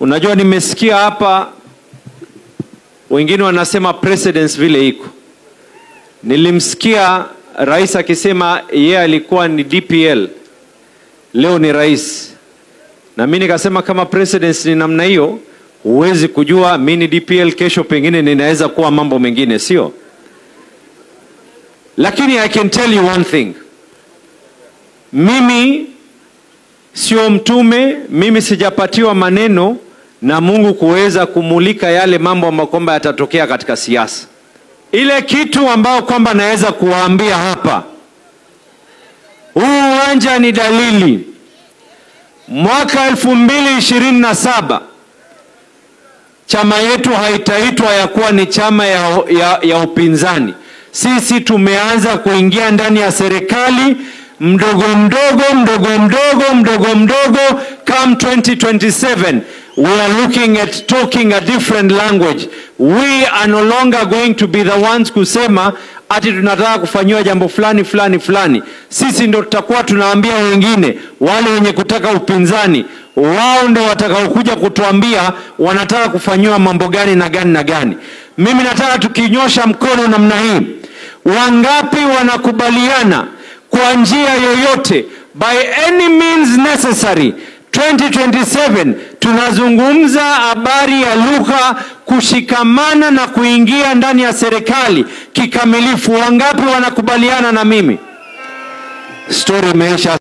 Unajua, nimesikia hapa wengine wanasema precedence vile iko. Nilimsikia rais akisema yeye alikuwa ni DPL, leo ni rais, na mimi nikasema kama precedence ni namna hiyo, huwezi kujua mimi ni DPL, kesho pengine ninaweza kuwa mambo mengine, sio? Lakini I can tell you one thing, mimi sio mtume, mimi sijapatiwa maneno na Mungu kuweza kumulika yale mambo ambayo kwamba yatatokea katika siasa. Ile kitu ambayo kwamba naweza kuwaambia hapa, huu uwanja ni dalili. Mwaka elfu mbili ishirini na saba chama yetu haitaitwa ya kuwa ni chama ya, ya, ya upinzani. Sisi tumeanza kuingia ndani ya serikali mdogo mdogo mdogo mdogo mdogo mdogo. Come 2027 we are looking at talking a different language. We are no longer going to be the ones kusema ati tunataka kufanyiwa jambo fulani fulani fulani. Sisi ndo tutakuwa tunaambia wengine, wale wenye kutaka upinzani, wao ndo watakaokuja kutuambia wanataka kufanyiwa mambo gani na gani na gani. Mimi nataka tukinyosha mkono namna hii, wangapi wanakubaliana kwa njia yoyote, by any means necessary 2027 tunazungumza habari ya lugha kushikamana na kuingia ndani ya serikali kikamilifu. Wangapi wanakubaliana na mimi? Story imeisha.